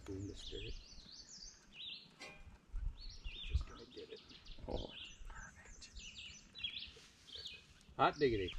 spoon to stir it. Just gonna get it. Oh, perfect. Hot diggity.